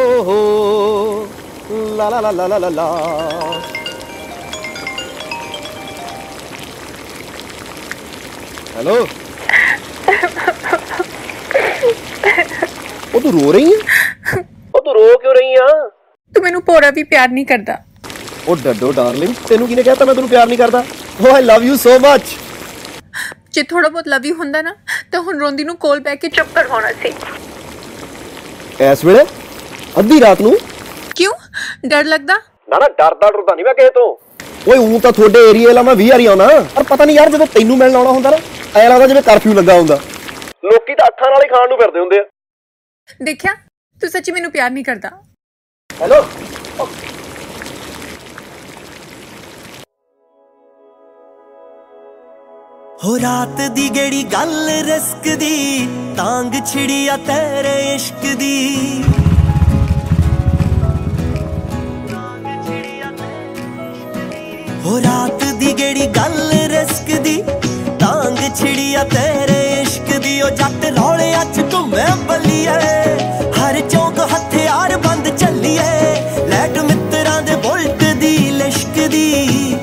ਓਹੋ ਲਾ ਲਾ ਲਾ ਲਾ ਲਾ ਲਾ ਲਾ। ਹੈਲੋ? ਉਹ ਤੂੰ ਰੋ ਰਹੀ ਹੈ ਉਹ ਤੂੰ ਰੋ ਕਿਉਂ ਰਹੀ ਆ? ਤੂੰ ਮੈਨੂੰ ਪੋਰਾ ਵੀ ਪਿਆਰ ਨਹੀਂ ਕਰਦਾ। ਉਹ ਡੱਡੋ ਡਾਰਲਿੰਗ ਤੈਨੂੰ ਕਿਹਨੇ ਕਹਿਤਾ ਮੈਂ ਤੈਨੂੰ ਪਿਆਰ ਨਹੀਂ ਕਰਦਾ? ਓ ਆਈ ਲਵ ਯੂ ਸੋ ਮੱਚ ਜੇ ਥੋੜਾ ਬਹੁਤ ਲਵ ਯੂ ਹੁੰਦਾ ਨਾ ਤਾਂ ਹੁਣ ਰੋਂਦੀ ਨੂੰ ਕੋਲ ਬੈ ਕੇ ਚੁੱਪ ਕਰਵਾਉਣਾ ਸੀ। ਇਸ ਵੇਲੇ ਅੱਧੀ ਰਾਤ ਨੂੰ? ਕਿਉਂ? ਡਰ ਲੱਗਦਾ? ਨਾ ਨਾ ਡਰਦਾ ਡਰਦਾ ਨਹੀਂ ਮੈਂ ਕਿਸੇ ਤੋਂ। ਓਏ ਉਂ ਤਾਂ ਤੁਹਾਡੇ ਏਰੀਆ ਲਾ ਮੈਂ 20 ਵਾਰੀ ਆਉਣਾ। ਪਰ ਪਤਾ ਨਹੀਂ ਯਾਰ ਜਦੋਂ ਤੈਨੂੰ ਮਿਲਣ ਆਉਣਾ ਹੁੰਦਾ ਨਾ ਐ ਲੱਗਦਾ ਜਿਵੇਂ ਕਰਫਿਊ ਲੱਗਾ ਹੁੰਦਾ। ਲੋਕੀ ਤਾਂ ਅੱਖਾਂ ਨਾਲ ਹੀ ਖਾਣ ਨੂੰ ਫਿਰਦੇ ਹੁੰਦੇ ਆ। ਦੇਖਿਆ? ਤੂੰ ਸੱਚੀ ਮੈਨੂੰ ਪਿਆਰ ਨਹੀਂ ਕਰਦਾ। ਹੈਲੋ ਹੋ ਰਾਤ ਦੀ ਗੇੜੀ ਗੱਲ ਰਿਸਕ ਦੀ ਤਾਂਗ ਛਿੜੀ ਆ ਤੇਰੇ ਇਸ਼ਕ ਦੀ। ਹੋ ਰਾਤ ਦੀ ਗੇੜੀ ਗੱਲ ਰਿਸਕ ਦੀ ਤਾਂਗ ਛਿੜੀ ਆ ਤੇਰੇ ਇਸ਼ਕ ਦੀ, ਉਹ ਜੱਟ ਰੌਲਿਆਂ ਚ ਘੁੰਮੇ ਬੱਲੀਏ। ਹਰ ਚੌਂਕ ਹਥਿਆਰ ਬੰਦ ਚੱਲੀਏ, ਲੈਟ ਮਿੱਤਰਾਂ ਦੇ ਬੁਲਟ ਦੀ ਲਿਸ਼ਕ ਦੀ।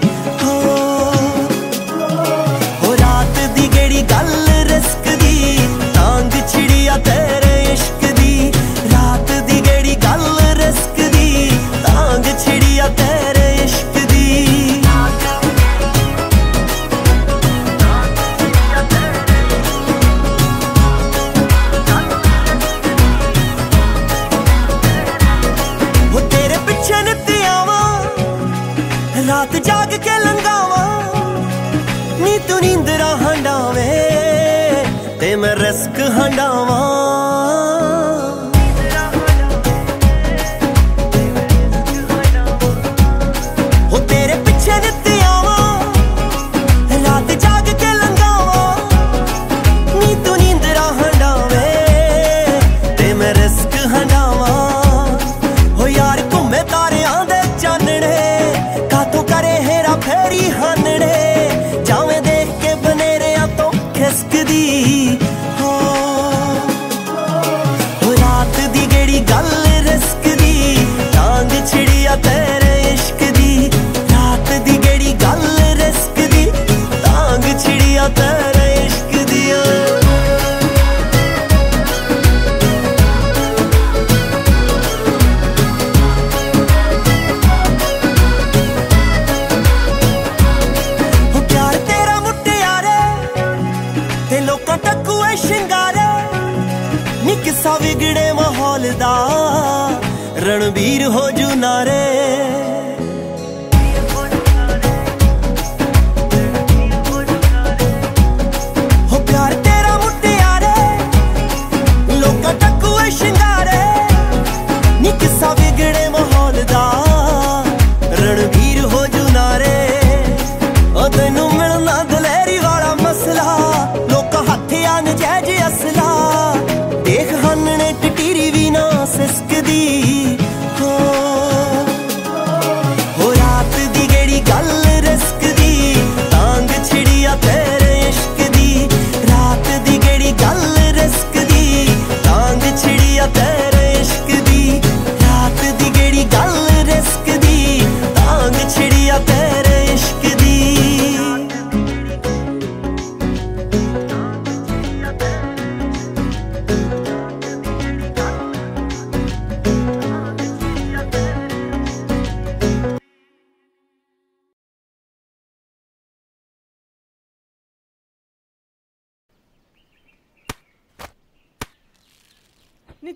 love. हो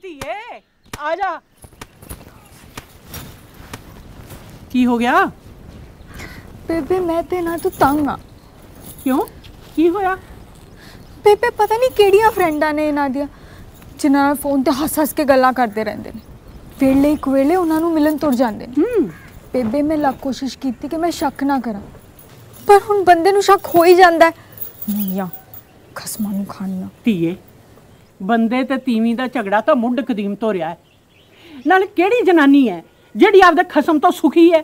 ਨਿਤੀਏ ਆ ਜਾ। ਕੀ ਹੋ ਗਿਆ? ਬੇਬੇ ਮੈਂ ਤੇ ਨਾ ਤੂੰ ਤੰਗ ਆ। ਕਿਉਂ? ਕੀ ਹੋਇਆ? ਬੇਬੇ ਪਤਾ ਨਹੀਂ ਕਿਹੜੀਆਂ ਫਰੈਂਡਾਂ ਨੇ ਇਹਨਾਂ ਦੀਆਂ ਜਿਨ੍ਹਾਂ ਨਾਲ ਫੋਨ ਤੇ ਹੱਸ ਹੱਸ ਕੇ ਗੱਲਾਂ ਕਰਦੇ ਰਹਿੰਦੇ ਨੇ। ਵੇਲੇ ਇੱਕ ਵੇਲੇ ਉਹਨਾਂ ਨੂੰ ਮਿਲਣ ਤੁਰ ਜਾਂਦੇ ਨੇ। ਹੂੰ। ਬੇਬੇ ਮੈਂ ਲੱਖ ਕੋਸ਼ਿਸ਼ ਕੀਤੀ ਕਿ ਮੈਂ ਸ਼ੱਕ ਨਾ ਕਰਾਂ। ਪਰ ਹੁਣ ਬੰਦੇ ਨੂੰ ਸ਼ੱਕ ਹੋ ਹੀ ਜਾਂਦਾ ਹੈ। ਨਹੀਂ ਆ ਖਸਮਾਂ ਨੂੰ ਖਾਣਾ ਧੀਏ ਬੰਦੇ ਤੇ ਤੀਵੀਂ ਦਾ ਝਗੜਾ ਤਾਂ ਮੁੱਢ ਕਦੀਮ ਤੋਂ ਰਿਹਾ ਹੈ। ਨਾਲ ਕਿਹੜੀ ਜਨਾਨੀ ਹੈ ਜਿਹੜੀ ਆਪਦੇ ਖਸਮ ਤੋਂ ਸੁਖੀ ਹੈ?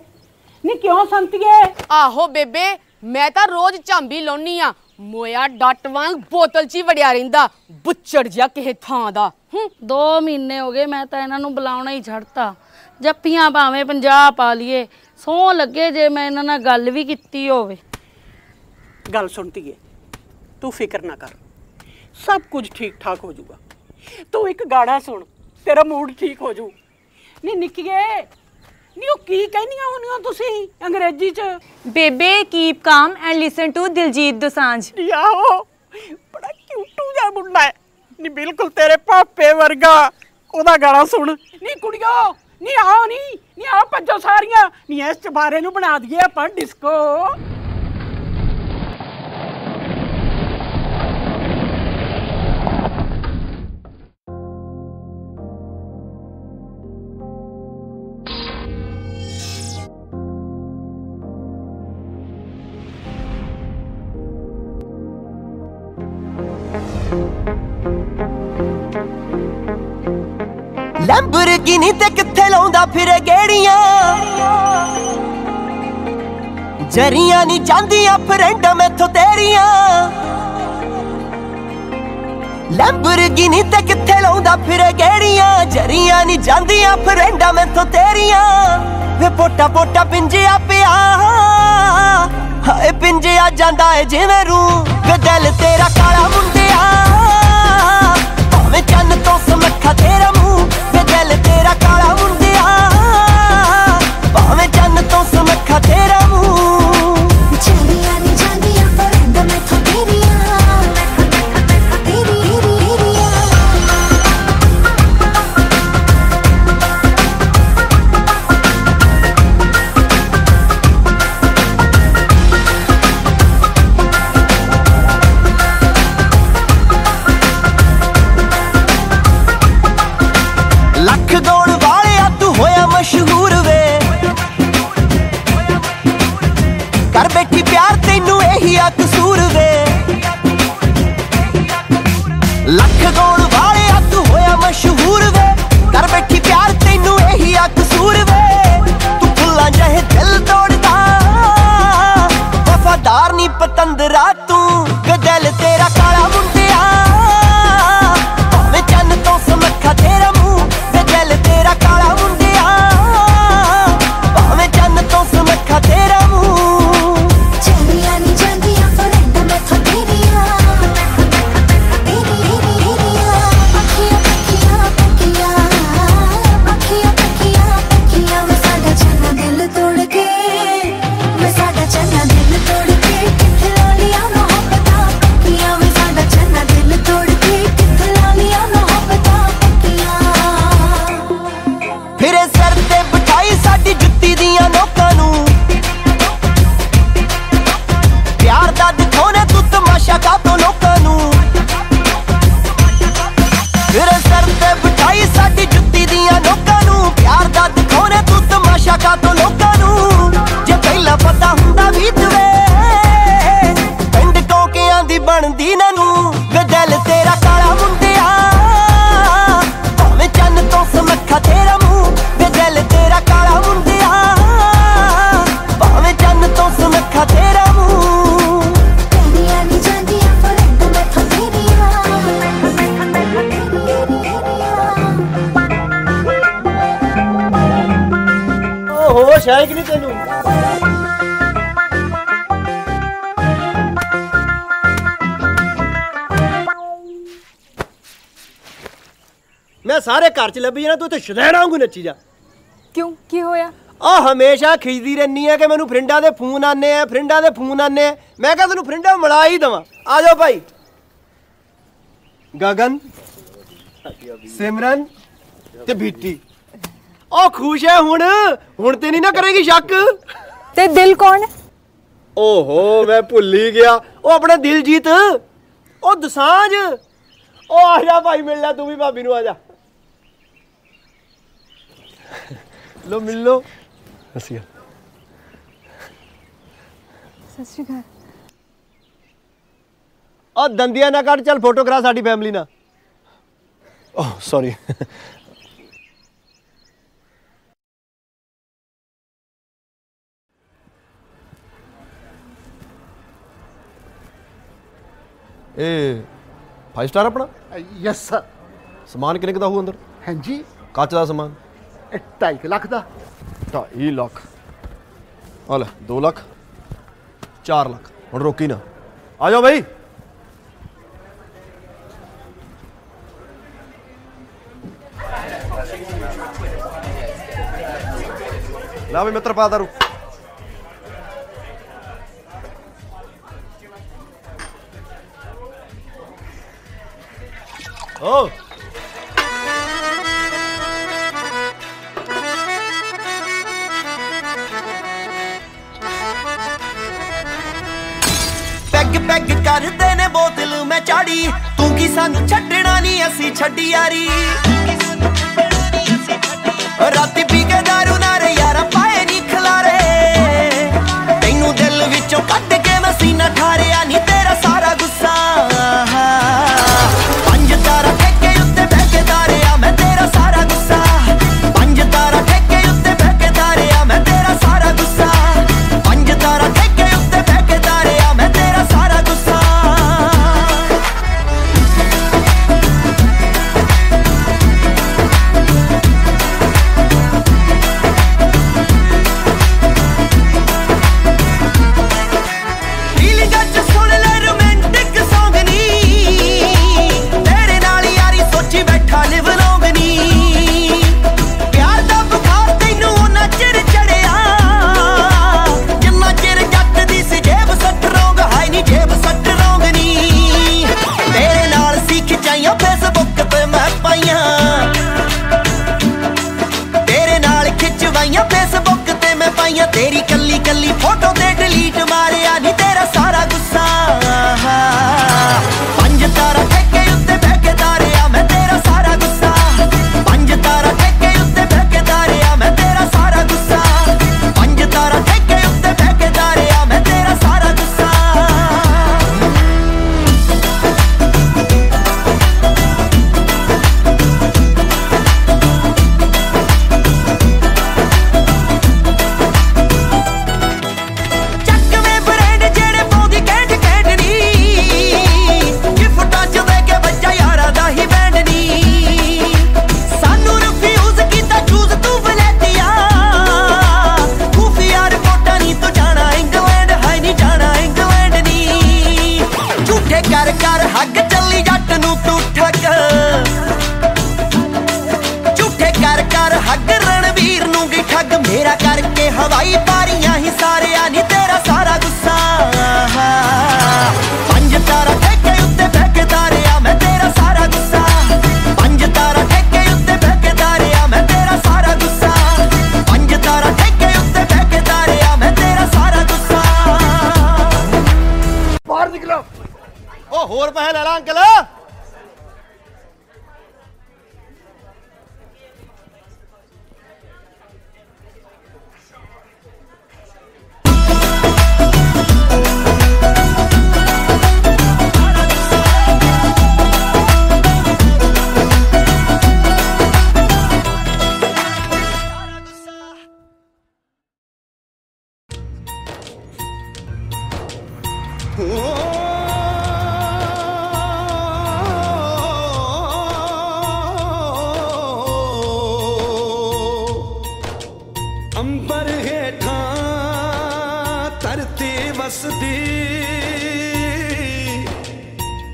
ਨਹੀਂ ਕਿਉਂ ਸੰਤੀਏ ਆਹੋ ਬੇਬੇ ਮੈਂ ਤਾਂ ਰੋਜ਼ ਝਾਂਬੀ ਲਾਉਣੀ ਆ। ਮੋਇਆ ਡੱਟ ਵਾਂਗ ਬੋਤਲ 'ਚ ਹੀ ਵੜਿਆ ਰਹਿੰਦਾ ਬੁੱਚੜ ਜਿਹਾ ਕਿਸੇ ਥਾਂ ਦਾ। ਹੂੰ। 2 ਮਹੀਨੇ ਹੋ ਗਏ ਮੈਂ ਤਾਂ ਇਹਨਾਂ ਨੂੰ ਬੁਲਾਉਣਾ ਹੀ ਛੱਡਤਾ। ਜੱਫੀਆਂ ਭਾਵੇਂ 50 ਪਾ ਲਈਏ ਸੌ ਲੱਗੇ ਜੇ ਮੈਂ ਇਹਨਾਂ ਨਾਲ ਗੱਲ ਵੀ ਕੀਤੀ ਹੋਵੇ। ਗੱਲ ਸੁਣਤੀ ਏ ਤੂੰ ਫਿਕਰ ਨਾ ਕਰ। ਸਭ ਕੁਝ ਠੀਕ ਠਾਕ ਹੋ ਜਾਊਗਾ। ਤੂੰ ਇੱਕ ਗਾਣਾ ਸੁਣ ਤੇਰਾ ਮੂਡ ਠੀਕ ਹੋ ਜਾਊ। ਨਹੀਂ ਨਿੱਕੀਏ ਨਹੀਂ ਉਹ ਕੀ ਕਹਿੰਦੀਆਂ ਹੁੰਦੀਆਂ ਤੁਸੀਂ ਅੰਗਰੇਜ਼ੀ ਚ? ਬੇਬੇ keep calm and listen to Diljit Dosanjh. ਆਹੋ ਬੜਾ ਕਿਊਟੂ ਜਿਹਾ ਮੁੰਡਾ ਹੈ। ਨਹੀਂ ਬਿਲਕੁਲ ਤੇਰੇ ਪਾਪੇ ਵਰਗਾ ਉਹਦਾ ਗਾਣਾ ਸੁਣ। ਨਹੀਂ ਕੁੜੀਓ ਨਹੀਂ ਆਓ ਨਹੀਂ ਨਹੀਂ ਆਓ ਭੱਜੋ ਸਾਰੀਆਂ। ਨਹੀਂ ਇਸ ਚਬਾਰੇ ਨੂੰ ਬਣਾ ਦਈਏ ਆਪਾਂ ਡਿਸਕੋ ਲੈਂਬਰਗਿਨੀ ਤੇ ਕਿੱਥੇ ਲਾਉਂਦਾ ਫਿਰੇ ਗੇੜੀਆਂ? ਜਰੀਆਂ ਨਹੀਂ ਜਾਂਦੀਆਂ ਫਰੈਂਡਾਂ ਮੈਥੋਂ ਤੇਰੀਆਂ। ਲੈਂਬਰਗਿਨੀ ਤੇ ਕਿੱਥੇ ਲਾਉਂਦਾ ਫਿਰੇ ਗੇੜੀਆਂ? ਜਰੀਆਂ ਨਹੀਂ ਜਾਂਦੀਆਂ ਫਰੈਂਡਾਂ ਮੈਥੋਂ ਤੇਰੀਆਂ। ਵੇ ਪੋਟਾ ਪੋਟਾ ਪਿੰਜਿਆ ਪਿਆ। ਹਾਏ, ਪਿੰਜਿਆ ਜਾਂਦਾ ਏ ਜਿਵੇਂ ਰੂ ਵੇ ਦਿਲ ਤੇਰਾ ਕਾਲਾ ਮੁੰਡਿਆ ਤੋਂ ਤੇਰਾ ਮੂੰਹ ਵੇ ਦਿਲ ਤੇਰਾ ਕਾਲਾ ਮੁੰਡਿਆ ਭਾਵੇਂ ਚੰਨ ਤੋਂ ਸਮੱਖਾ ਤੇਰਾ ਮੂੰਹ। ਘਰ ਚ ਲੱਭੀ ਜਾਣਾ ਤੂੰ ਇੱਥੇ ਸ਼ਦੈਣਾ ਵਾਂਗੂ ਨੱਚੀ ਜਾ ਕਿਉਂ ਕੀ ਹੋਇਆ ਆ ਹਮੇਸ਼ਾ ਖਿਜਦੀ ਰਹਿਨੀ ਆ ਕਿ ਮੈਨੂੰ ਫਰਿੰਡਾਂ ਦੇ ਫੋਨ ਆਨੇ ਆ ਫਰਿੰਡਾਂ ਦੇ ਫੋਨ ਆਨੇ ਆ ਮੈਂ ਕਿਹਾ ਤੈਨੂੰ ਫਰਿੰਡਾਂ ਮਿਲਾ ਹੀ ਦਵਾਂ ਆ ਜਾਓ ਭਾਈ ਗਗਨ ਸਿਮਰਨ ਤੇ ਬੀਟੀ ਉਹ ਖੁਸ਼ ਹੈ ਹੁਣ ਹੁਣ ਤੇ ਨਹੀਂ ਨਾ ਕਰੇਗੀ ਸ਼ੱਕ ਤੇ ਦਿਲ ਕੌਣ ਹੈ ਓਹੋ ਮੈਂ ਭੁੱਲ ਹੀ ਗਿਆ ਉਹ ਆਪਣਾ ਦਿਲਜੀਤ ਉਹ ਦਸਾਂਝ ਉਹ ਆ ਜਾ ਭਾਈ ਮਿਲ ਲੈ ਤੂੰ ਵੀ ਭਾਬੀ ਨੂੰ ਆ ਜਾ लो मिल लो ਸਸਿਆ ਸਤਿ ਸ਼੍ਰੀ ਅਕਾਲ ਆ ਦੰਦੀਆਂ ਨਾ ਕੱਢ ਚੱਲ ਫੋਟੋ ਕਰਾ ਸਾਡੀ ਫੈਮਿਲੀ ਨਾਲ ਓ ਸੌਰੀ ਇਹ 5 ਸਟਾਰ ਆਪਣਾ ਯੈਸ ਸਰ ਸਮਾਨ ਕਿੰਨੇ ਦਾ ਹੋਊ ਅੰਦਰ ਹਾਂਜੀ ਕੱਚ ਦਾ ਸਮਾਨ 2.5 ਲੱਖ ਦਾ 2.5 ਲੱਖ। ਆ ਲੈ 2 ਲੱਖ 4 ਲੱਖ। ਹੁਣ ਰੋਕੀ ਨਾ। ਆ ਜਾਓ ਬਈ। ਲਾ ਵੀ ਮਿੱਤਰ ਪਾ ਦਾਰੂ। ਓ। ਕਰਦੇ ਨੇ ਬੋਤਲ ਮੈਂ ਚਾੜੀ। ਤੂੰ ਕੀ ਸਾਨੂੰ ਛੱਡਣਾ ਨਹੀਂ ਅਸੀਂ ਛੱਡੀ ਯਾਰੀ ਰਾਤੀ ਪੀ ਕੇ ਦਾਰੂ ਨਾ ਨਾਰੇ ਯਾਰ ਪਾਏ ਨਹੀਂ ਖਲਾਰੇ। ਤੈਨੂੰ ਦਿਲ ਵਿੱਚੋਂ ਕੱਢ ਕੇ ਮੈਂ ਸੀਨਾ ਠਾਰਿਆ ਨਹੀਂ ਤੇਰਾ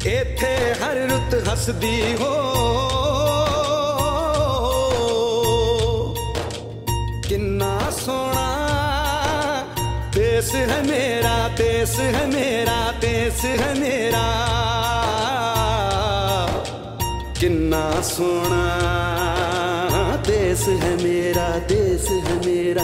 ਇੱਥੇ ਹਰ ਰੁੱਤ ਹੱਸਦੀ ਹੋ ਕਿੰਨਾ ਸੋਹਣਾ ਦੇਸ ਹੈ ਮੇਰਾ ਦੇਸ ਹੈ ਮੇਰਾ ਦੇਸ ਹੈ ਮੇਰਾ ਕਿੰਨਾ ਸੋਹਣਾ देश है मेरा देश है मेरा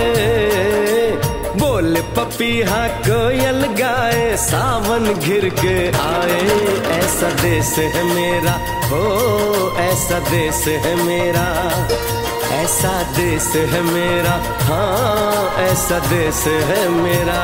पपीहा कोयल गाए, सावन घिर के आए। ऐसा देश है मेरा, हो, ऐसा देश है मेरा। ऐसा देश है मेरा हाँ ऐसा देश है मेरा।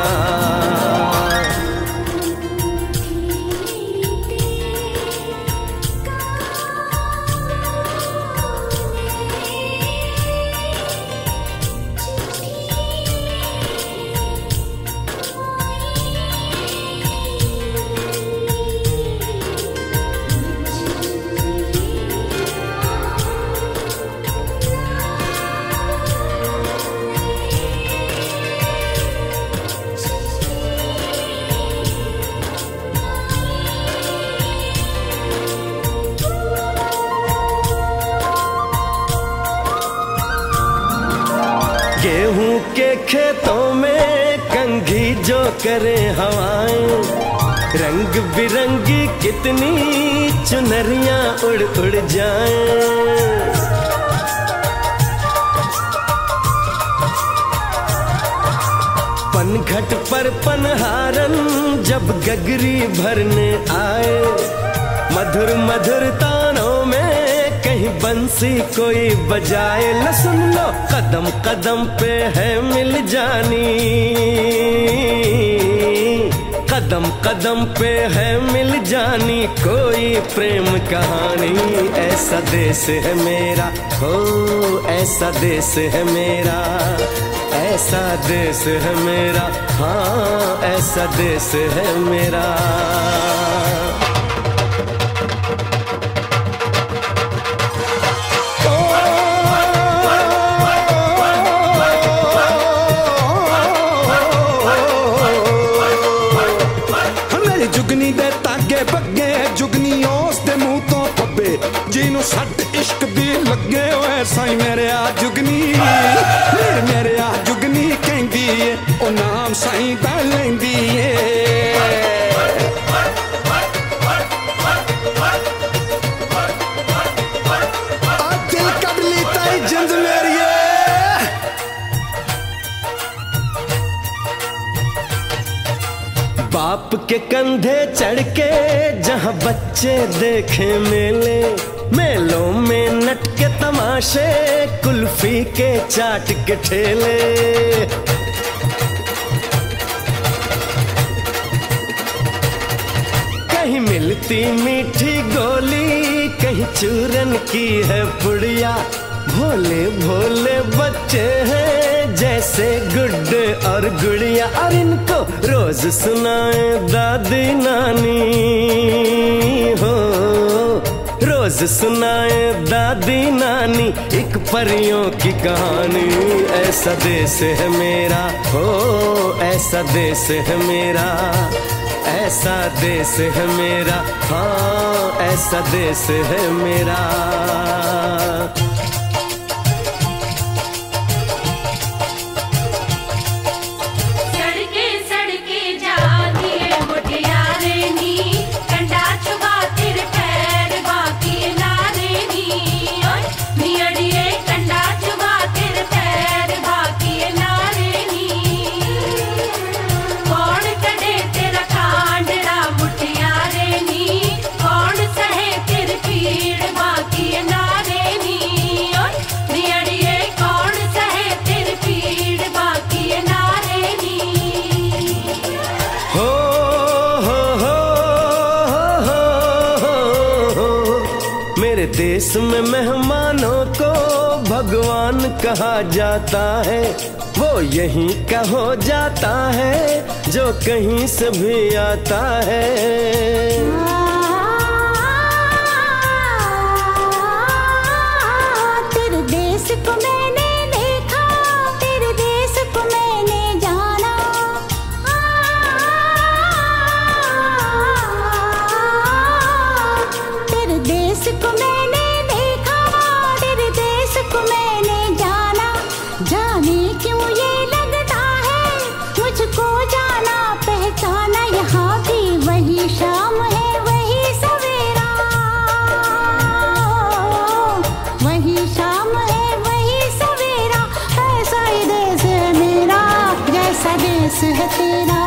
के खेतों में कंघी जो करे हवाएँ। रंग बिरंगी कितनी चुनरियाँ उड़ उड़ जाएँ। पनघट पर पनहारन जब गगरी भरने आए। मधुर मधुर तानों में कहीं बंसी कोई बजाए। ल सुन लो कदम कदम पे है मिल जानी। कदम कदम पे है मिल जानी। कोई प्रेम कहानी, ऐसा देश है मेरा। हो, ऐसा देश है मेरा। ऐसा देश है मेरा। हाँ ऐसा देश है मेरा। ਸਾਈ ਮੇਰੇ ਆ ਜੁਗਨੀ ਮੇਰੇ ਮੇਰੇ ਆ ਜੁਗਨੀ ਕਹਿੰਦੀ ਏ ਉਹ ਨਾਮ ਸਾਈ ਦਾ ਲੈਂਦੀ ਏ ਆ ਦਿਲ ਕੱਢ ਲਈ ਤਾਈ ਜਿੰਦ ਮੇਰੀਏ बाप के कंधे चढ़ के जहाँ बच्चे देखे मेले मेलों में नट के तमाशे, कुल्फी के चाट के ठेले। कहीं मिलती मीठी गोली, कहीं चूरन की है पुड़िया भोले भोले बच्चे हैं, जैसे गुड्डे और गुड़िया। और इनको रोज सुनाए दादी नानी, हो। रोज सुनाए दादी नानी, एक परियों की कहानी। ऐसा देश है मेरा, हो, ऐसा देश है मेरा। ऐसा देश है मेरा हाँ ऐसा देश है मेरा। कहा जाता है, वो यहीं का हो जाता है, जो कहीं से भी आता है। देश है तेरा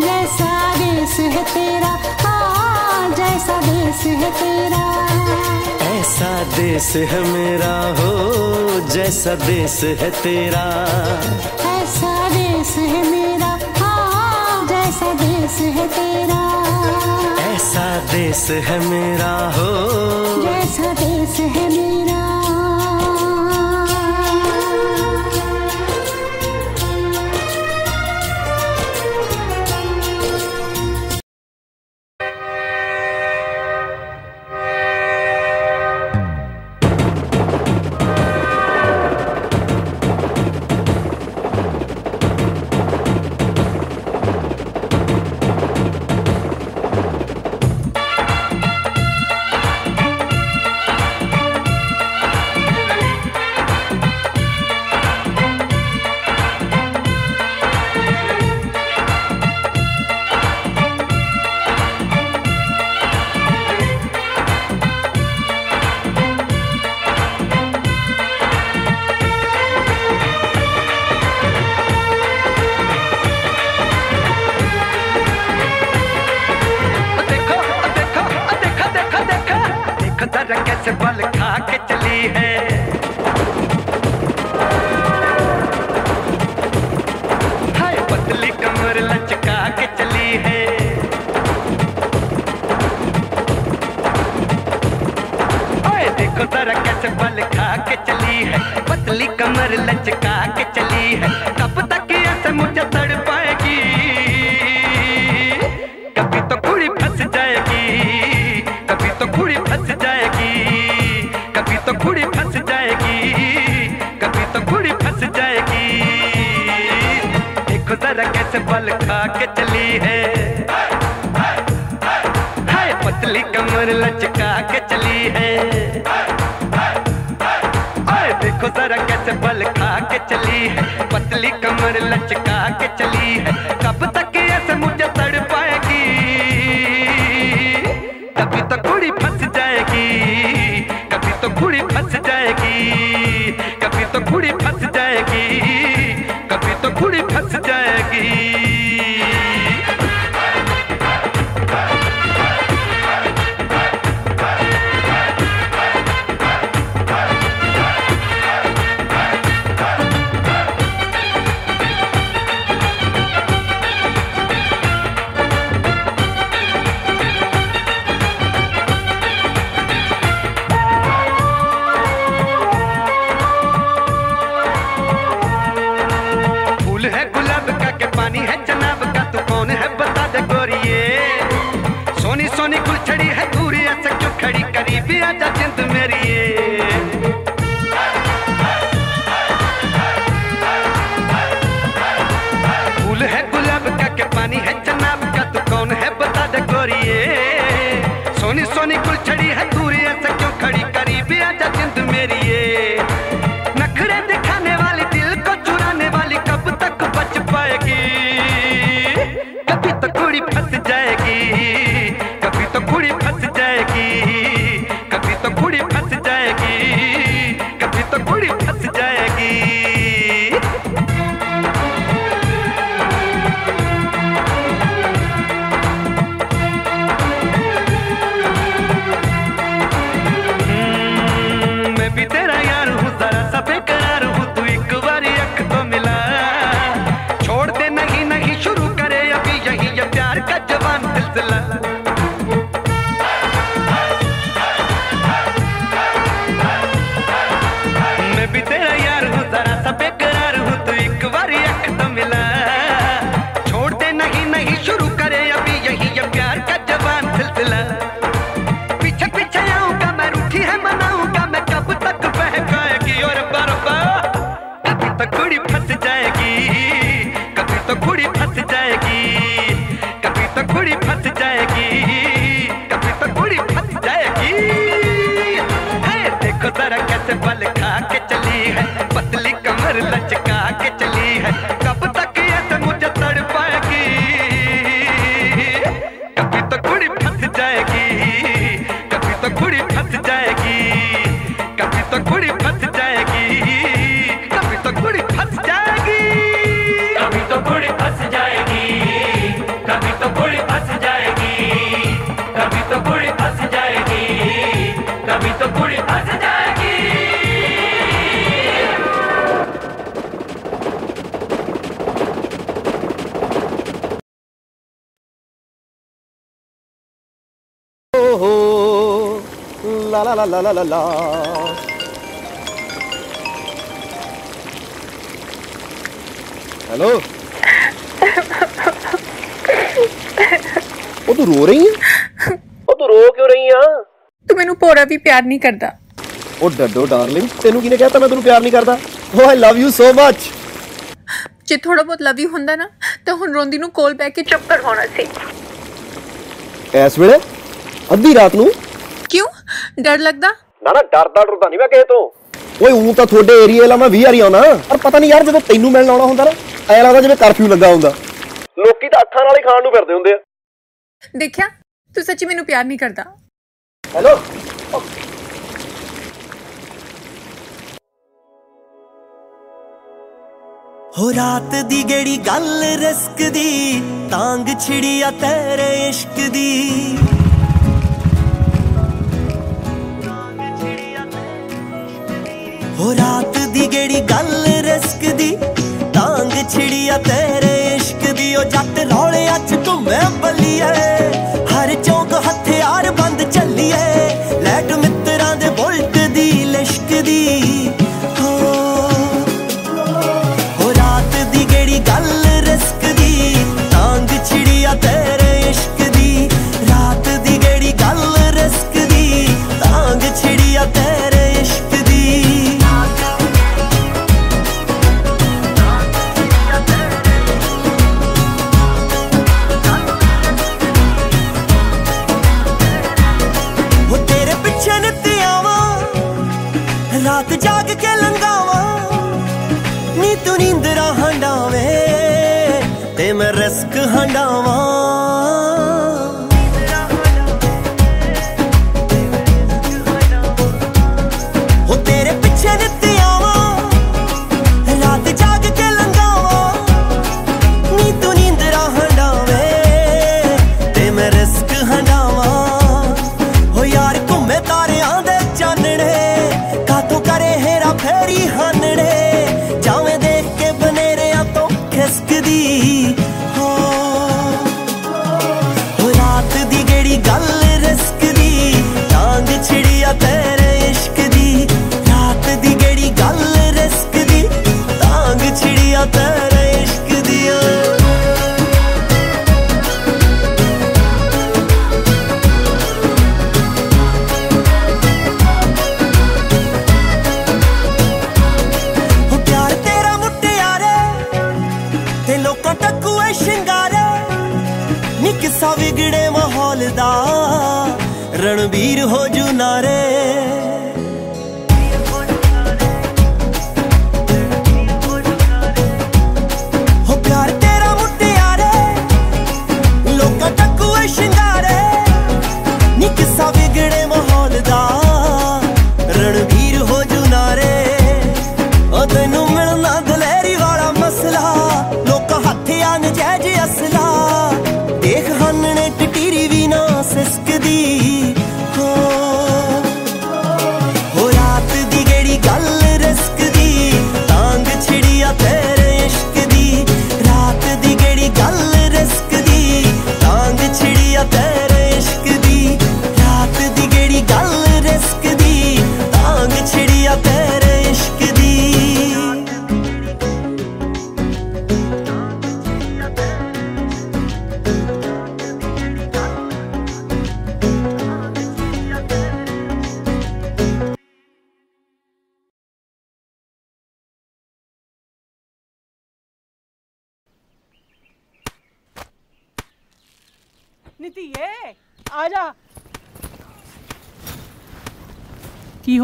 जैसा देश है तेरा। हाँ जैसा देश है तेरा। ऐसा देश है मेरा हो जैसा देश है तेरा। ऐसा देश है मेरा हाँ जैसा देश है तेरा। ऐसा देश है मेरा हो जैसा देश है मेरा। तो घुड़ी फंस जाएगी। कभी तो घुड़ी फंस जाएगी। कभी तो घुड़ी फंस जाएगी। देखो जरा कैसे बल खा के चली है। हाय, पतली कमर लचका के चली है। देखो जरा कैसे बल खा के चली है। पतली कमर लचका के चली है। ਲਾ ਲਾ ਲਾ ਲਾ ਲਾ ਲਾ ਲਾ ਹੈਲੋ ਉਹ ਤੂੰ ਰੋ ਰਹੀ ਹੈ ਉਹ ਤੂੰ ਰੋ ਕਿਉਂ ਰਹੀ ਆ ਤੂੰ ਮੈਨੂੰ ਪੂਰਾ ਵੀ ਪਿਆਰ ਨਹੀਂ ਕਰਦਾ ਉਹ ਡੱਡੋ ਡਾਰਲਿੰਗ ਤੈਨੂੰ ਕਿਹਨੇ ਕਹਿਤਾ ਮੈਂ ਤੈਨੂੰ ਪਿਆਰ ਨਹੀਂ ਕਰਦਾ ਓ ਆਈ ਲਵ ਯੂ ਸੋ ਮੱਚ ਜੇ ਥੋੜਾ ਬਹੁਤ ਲਵ ਯੂ ਹੁੰਦਾ ਨਾ ਤਾਂ ਹੁਣ ਰੋਂਦੀ ਨੂੰ ਕੋਲ ਬੈ ਕੇ ਚੁੱਪ ਕਰਵਾਉਣਾ ਸੀ ਇਸ ਵੇਲੇ ਅੱਧੀ ਰਾਤ ਨੂੰ ਕਿਉਂ ਡਰ ਲੱਗਦਾ? ਨਾ ਨਾ ਡਰਦਾ ਡਰਦਾ ਨਹੀਂ ਮੈਂ ਕਿਸੇ ਤੋਂ। ਓਏ ਉਂ ਤਾਂ ਤੁਹਾਡੇ ਏਰੀਆ ਲਾ ਮੈਂ 20 ਵਾਰੀ ਆਉਣਾ। ਪਰ ਪਤਾ ਨਹੀਂ ਯਾਰ ਜਦੋਂ ਤੈਨੂੰ ਮਿਲਣ ਆਉਣਾ ਹੁੰਦਾ ਨਾ ਐ ਲੱਗਦਾ ਜਿਵੇਂ ਕਰਫਿਊ ਲੱਗਾ ਹੁੰਦਾ। ਲੋਕੀ ਤਾਂ ਅੱਖਾਂ ਨਾਲ ਹੀ ਖਾਣ ਨੂੰ ਫਿਰਦੇ ਹੁੰਦੇ ਆ। ਦੇਖਿਆ? ਤੂੰ ਸੱਚੀ ਮੈਨੂੰ ਪਿਆਰ ਨਹੀਂ ਕਰਦਾ। ਹੈਲੋ ਹੋ ਰਾਤ ਦੀ ਗੇੜੀ ਗੱਲ ਰਿਸਕ ਦੀ ਤਾਂਗ ਛਿੜੀ ਆ ਤੇਰੇ ਇਸ਼ਕ ਦੀ। ਹੋ ਰਾਤ ਦੀ ਗੇੜੀ ਗੱਲ ਰਿਸਕ ਦੀ ਤਾਂਗ ਛਿੜੀ ਆ ਤੇਰੇ ਇਸ਼ਕ ਦੀ, ਉਹ ਜੱਟ ਰੌਲਿਆਂ ਚ ਘੁੰਮੇ ਬੱਲੀਏ। ਹਰ ਚੌਂਕ ਹਥਿਆਰ ਬੰਦ ਚੱਲੀਏ, ਲੈਟ ਮਿੱਤਰਾਂ ਦੇ ਬੁਲਟ ਦੀ ਲਿਸ਼ਕ ਦੀ।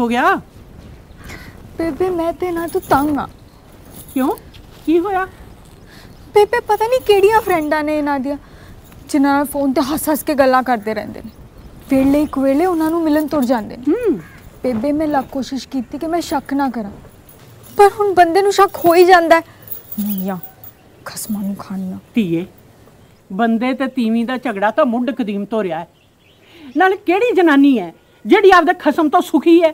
ਹੋ ਗਿਆ? ਬੇਬੇ ਮੈਂ ਤੇ ਨਾ ਤੂੰ ਤੰਗ ਆ। ਕਿਉਂ? ਕੀ ਹੋਇਆ? ਬੇਬੇ ਪਤਾ ਨਹੀਂ ਕਿਹੜੀਆਂ ਫਰੈਂਡਾਂ ਨੇ ਇਹਨਾਂ ਦੀਆਂ ਜਿਨ੍ਹਾਂ ਨਾਲ ਫੋਨ ਤੇ ਹੱਸ ਹੱਸ ਕੇ ਗੱਲਾਂ ਕਰਦੇ ਰਹਿੰਦੇ ਨੇ। ਵੇਲੇ ਇੱਕ ਵੇਲੇ ਉਹਨਾਂ ਨੂੰ ਮਿਲਣ ਤੁਰ ਜਾਂਦੇ ਨੇ। ਬੇਬੇ ਮੈਂ ਲੱਖ ਕੋਸ਼ਿਸ਼ ਕੀਤੀ ਕਿ ਮੈਂ ਸ਼ੱਕ ਨਾ ਕਰਾਂ। ਪਰ ਹੁਣ ਬੰਦੇ ਨੂੰ ਸ਼ੱਕ ਹੋ ਹੀ ਜਾਂਦਾ ਹੈ। ਮੀਆਂ ਖਸਮਾਂ ਨੂੰ ਖਾਣਾ ਧੀਏ ਬੰਦੇ ਤੇ ਤੀਵੀਂ ਦਾ ਝਗੜਾ ਤਾਂ ਮੁੱਢ ਕਦੀਮ ਤੋਂ ਰਿਹਾ ਹੈ। ਨਾਲ ਕਿਹੜੀ ਜਨਾਨੀ ਹੈ ਜਿਹੜੀ ਆਪਦੇ ਖਸਮ ਤੋਂ ਸੁਖੀ ਹੈ?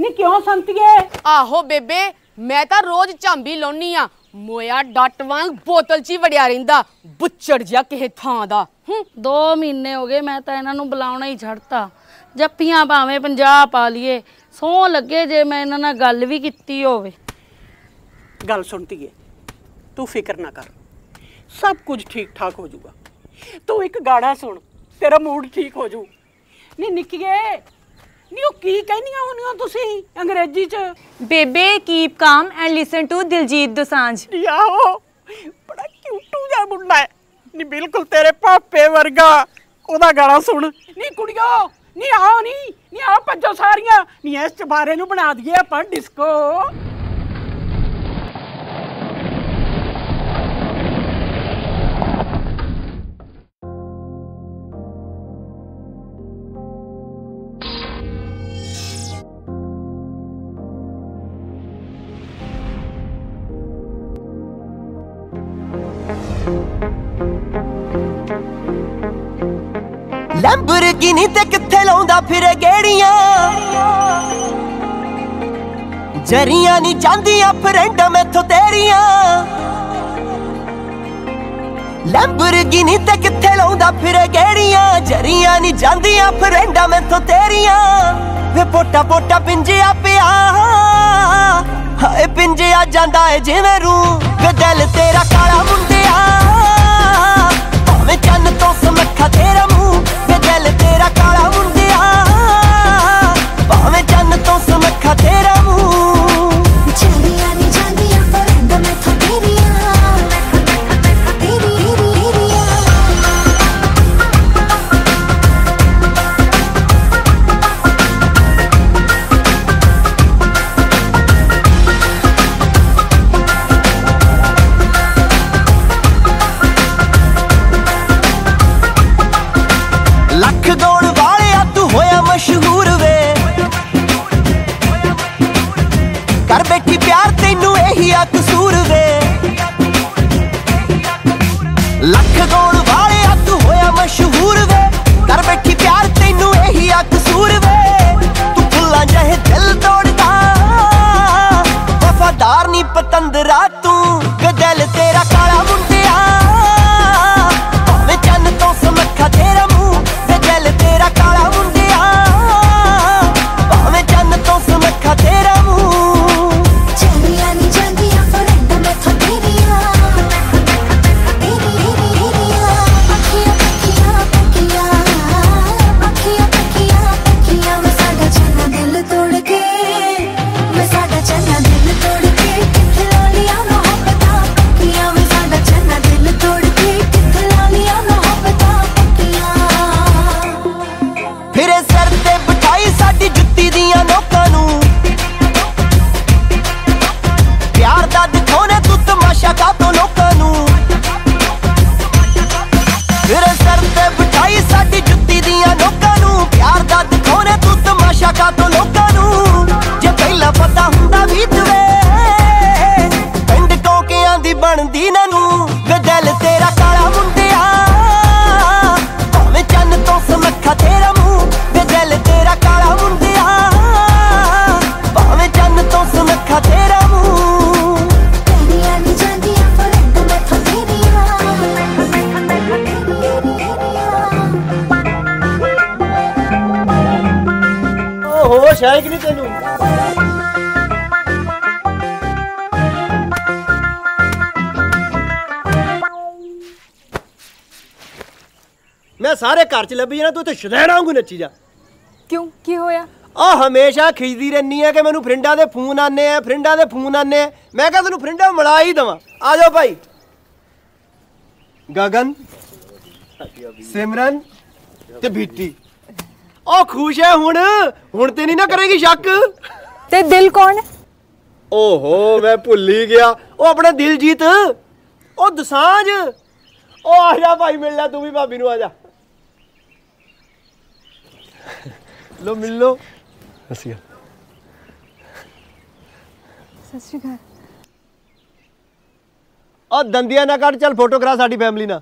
ਨਹੀਂ ਕਿਉਂ ਸੰਤੀਏ? ਆਹੋ ਬੇਬੇ ਮੈਂ ਤਾਂ ਰੋਜ਼ ਝਾਂਬੀ ਲਾਉਣੀ ਆ। ਮੋਇਆ ਡੱਟ ਵਾਂਗ ਬੋਤਲ 'ਚ ਹੀ ਵੜਿਆ ਰਹਿੰਦਾ ਬੁੱਚੜ ਜਿਹਾ ਕਿਸੇ ਥਾਂ ਦਾ। ਹੂੰ ਦੋ ਮਹੀਨੇ ਹੋ ਗਏ ਮੈਂ ਤਾਂ ਇਹਨਾਂ ਨੂੰ ਬੁਲਾਉਣਾ ਹੀ ਛੱਡਤਾ। ਜੱਫੀਆਂ ਭਾਵੇਂ 50 ਪਾ ਲਈਏ ਸੌ ਲੱਗੇ ਜੇ ਮੈਂ ਇਹਨਾਂ ਨਾਲ ਗੱਲ ਵੀ ਕੀਤੀ ਹੋਵੇ। ਗੱਲ ਸੁਣਤੀ ਏ ਤੂੰ ਫਿਕਰ ਨਾ ਕਰ। ਸਭ ਕੁਝ ਠੀਕ ਠਾਕ ਹੋ ਜਾਊਗਾ। ਤੂੰ ਇੱਕ ਗਾਣਾ ਸੁਣ ਤੇਰਾ ਮੂਡ ਠੀਕ ਹੋ ਜਾਊ। ਨਹੀਂ ਨਿੱਕੀਏ ਨਹੀਂ ਉਹ ਕੀ ਕਹਿੰਦੀਆਂ ਹੁੰਦੀਆਂ ਤੁਸੀਂ ਅੰਗਰੇਜ਼ੀ ਚ? ਬੇਬੇ keep calm and listen to Diljit Dosanjh. ਯਾਓ ਬੜਾ ਕਿਊਟੂ ਜਿਹਾ ਮੁੰਡਾ ਹੈ। ਨਹੀਂ ਬਿਲਕੁਲ ਤੇਰੇ ਪਾਪੇ ਵਰਗਾ ਉਹਦਾ ਗਾਣਾ ਸੁਣ। ਨਹੀਂ ਕੁੜੀਓ ਨਹੀਂ ਆਓ ਨਹੀਂ ਨਹੀਂ ਆਓ ਭੱਜੋ ਸਾਰੀਆਂ। ਨਹੀਂ ਇਸ ਚਬਾਰੇ ਨੂੰ ਬਣਾ ਦਈਏ ਆਪਾਂ ਡਿਸਕੋ ਲੈਂਬਰਗਿਨੀ ਤੇ ਕਿੱਥੇ ਲਾਉਂਦਾ ਫਿਰੇ ਗੇੜੀਆਂ? ਜਰੀਆਂ ਨਹੀਂ ਜਾਂਦੀਆਂ ਫਰੈਂਡਾਂ ਮੈਥੋਂ ਤੇਰੀਆਂ। ਲੈਂਬਰਗਿਨੀ ਤੇ ਕਿੱਥੇ ਲਾਉਂਦਾ ਫਿਰੇ ਗੇੜੀਆਂ? ਜਰੀਆਂ ਨਹੀਂ ਜਾਂਦੀਆਂ ਫਰੈਂਡਾਂ ਮੈਥੋਂ ਤੇਰੀਆਂ। ਵੇ ਪੋਟਾ ਪੋਟਾ ਪਿੰਜਿਆ ਪਿਆ। ਹਾਏ ਪਿੰਜਿਆ ਜਾਂਦਾ ਏ ਜਿਵੇਂ ਰੂ ਵੇ ਦਿਲ ਤੇਰਾ ਕਾਲਾ ਮੁੰਡਿਆ। ਭਾਵੇਂ ਚੰਨ ਤੋਂ ਸਮੱਖਾ ਤੇਰਾ ਮੂੰਹ। ਘਰ ਚ ਲੱਭੀ ਜਾਣਾ ਤੂੰ ਇੱਥੇ ਸ਼ਦੈਣਾ ਵਾਂਗੂ ਨੱਚੀ ਜਾ। ਕਿਉਂ? ਕੀ ਹੋਇਆ? ਆ ਹਮੇਸ਼ਾ ਖਿਜਦੀ ਰਹਿਨੀ ਆ ਕਿ ਮੈਨੂੰ ਫਰਿੰਡਾਂ ਦੇ ਫੋਨ ਆਨੇ ਆ ਫਰਿੰਡਾਂ ਦੇ ਫੋਨ ਆਨੇ ਆ। ਮੈਂ ਕਿਹਾ ਤੈਨੂੰ ਫਰਿੰਡਾਂ ਮਿਲਾ ਹੀ ਦਵਾਂ। ਆ ਜਾਓ ਭਾਈ। ਗਗਨ ਸਿਮਰਨ ਤੇ ਬੀਤੀ। ਉਹ ਖੁਸ਼ ਹੈ ਹੁਣ। ਹੁਣ ਤੇ ਨਹੀਂ ਨਾ ਕਰੇਗੀ ਸ਼ੱਕ। ਤੇ ਦਿਲ ਕੌਣ ਹੈ ਓਹੋ ਮੈਂ ਭੁੱਲ ਹੀ ਗਿਆ। ਉਹ ਆਪਣਾ ਦਿਲਜੀਤ। ਉਹ ਦਸਾਂਝ। ਉਹ ਆ ਜਾ ਭਾਈ ਮਿਲ ਲੈ ਤੂੰ ਵੀ ਭਾਬੀ ਨੂੰ ਆ ਜਾ। ਲੋ ਮਿਲ ਲੋ ਅਸੀਂ ਸਤਿ ਸ਼੍ਰੀ ਅਕਾਲ ਉਹ ਦੰਦੀਆਂ ਨਾ ਕੱਢ ਚੱਲ ਫੋਟੋ ਕਰਾ ਸਾਡੀ ਫੈਮਿਲੀ ਨਾਲ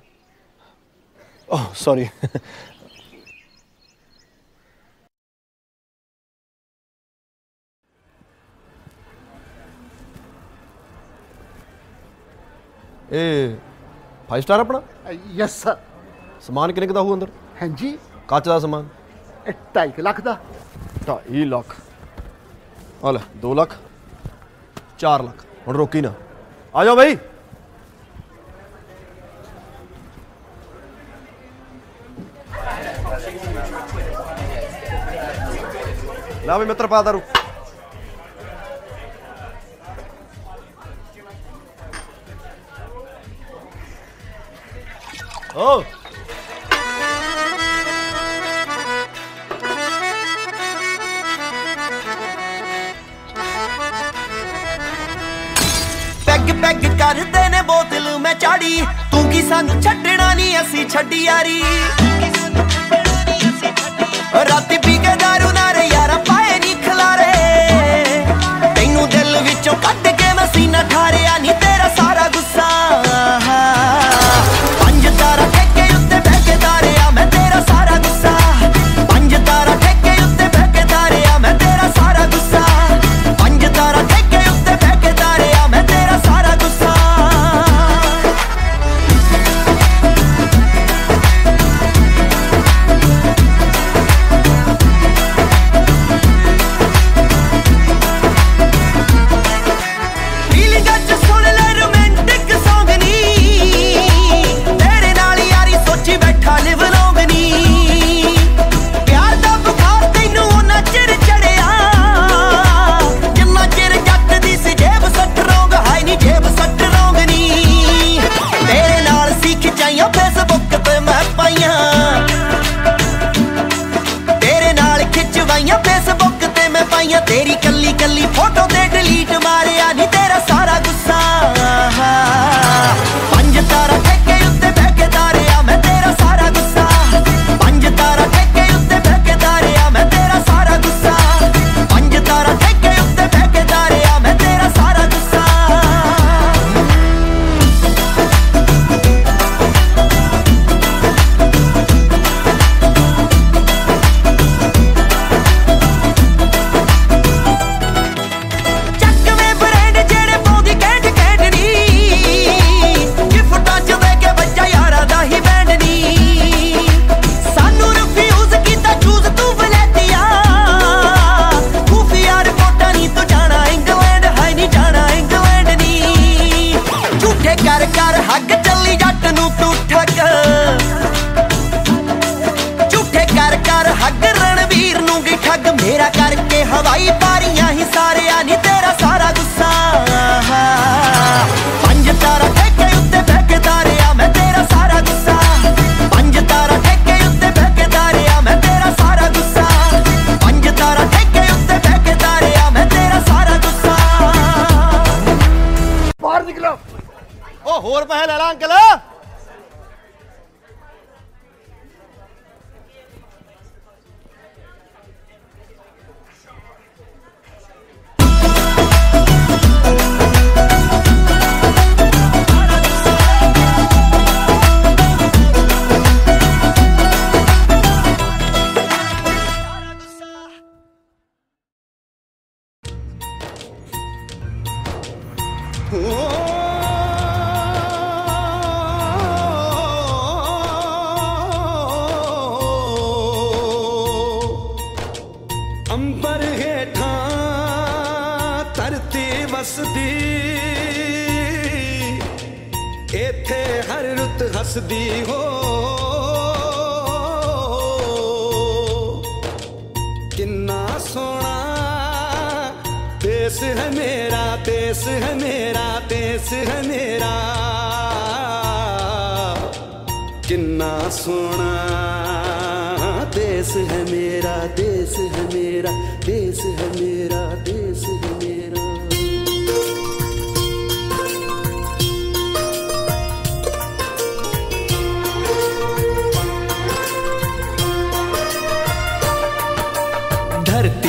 ਓਹ ਸੌਰੀ ਇਹ 5 ਸਟਾਰ ਆਪਣਾ ਯੈਸ ਸਰ ਸਮਾਨ ਕਿੰਨੇ ਕੁ ਦਾ ਹੋਊ ਅੰਦਰ ਹਾਂਜੀ ਕੱਚ ਦਾ ਸਮਾਨ 2.5 ਲੱਖ ਦਾ। 2.5 ਲੱਖ। ਆ ਲੈ 2 ਲੱਖ 4 ਲੱਖ। ਹੁਣ ਰੋਕੀ ਨਾ। ਆ ਜਾਓ ਬਈ। ਲਾ ਵੀ ਮਿੱਤਰ ਪਾ ਦਾਰੂ। ਓ। ਪੈਗ ਕਰਦੇ ਨੇ ਬੋਤਲ ਮੈਂ ਚਾੜੀ। ਤੂੰ ਕੀ ਸਾਨੂੰ ਛੱਡਣਾ ਨਹੀਂ ਅਸੀਂ ਛੱਡੀ ਯਾਰੀ ਰਾਤੀ ਪੀ ਕੇ ਦਾਰੂ ਨਾ ਰੇ, ਯਾਰ ਪਾਏ ਨਹੀਂ ਖਲਾਰੇ। ਤੈਨੂੰ ਦਿਲ ਵਿੱਚੋਂ ਕੱਢ ਕੇ ਮੈਂ ਸੀਨਾ ਠਾਰਿਆ ਨਹੀਂ ਤੇਰਾ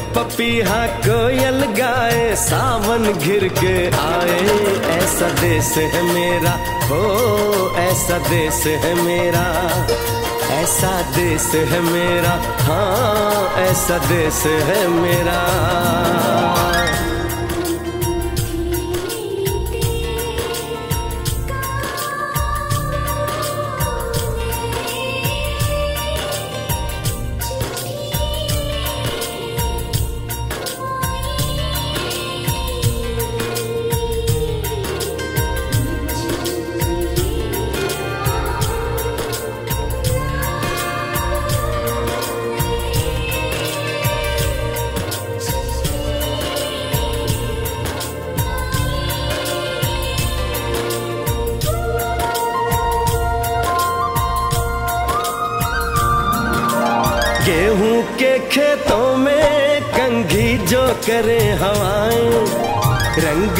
पपीहा कोयल गाए, सावन घिर के आए। ऐसा देश है मेरा, हो, ऐसा देश है मेरा। ऐसा देश है मेरा हाँ ऐसा देश है मेरा।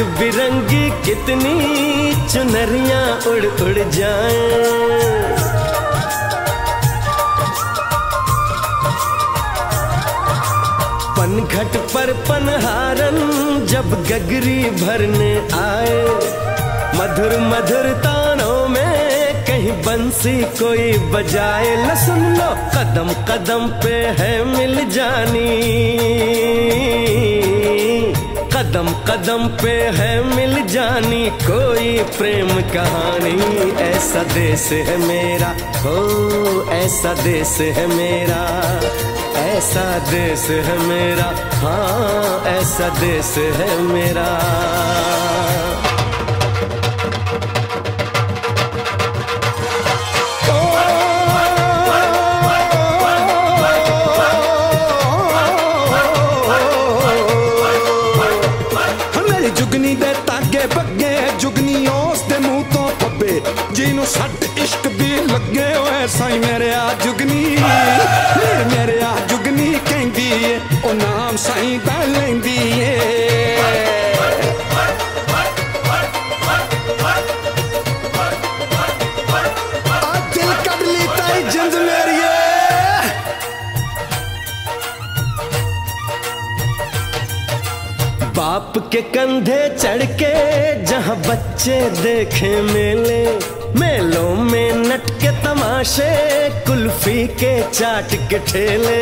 रंग बिरंगी कितनी चुनरियाँ उड़ उड़ जाएँ। पनघट पर पनहारन जब गगरी भरने आए। मधुर मधुर तानों में कहीं बंसी कोई बजाए। ल सुन लो, कदम कदम पे है मिल जानी। कदम कदम पे है मिल जानी कोई प्रेम कहानी। ऐसा देश है मेरा, हो, ऐसा देश है मेरा। ऐसा देश है मेरा हाँ ऐसा देश है मेरा। ਸਾਈ ਮੇਰੇ ਆ ਜੁਗਨੀ ਮੇਰੇ ਮੇਰੇ ਆ ਜੁਗਨੀ ਕਹਿੰਦੀ ਏ ਉਹ ਨਾਮ ਸਾਈ ਦਾ ਲੈਂਦੀ ਏ ਆ ਦਿਲ ਕੱਢ ਲਈ ਤਾਈ ਜਿੰਦ ਮੇਰੀਏ बाप के कंधे चढ़ के जहाँ बच्चे देखे मेले मेलों में नट के तमाशे, कुल्फी के चाट के ठेले।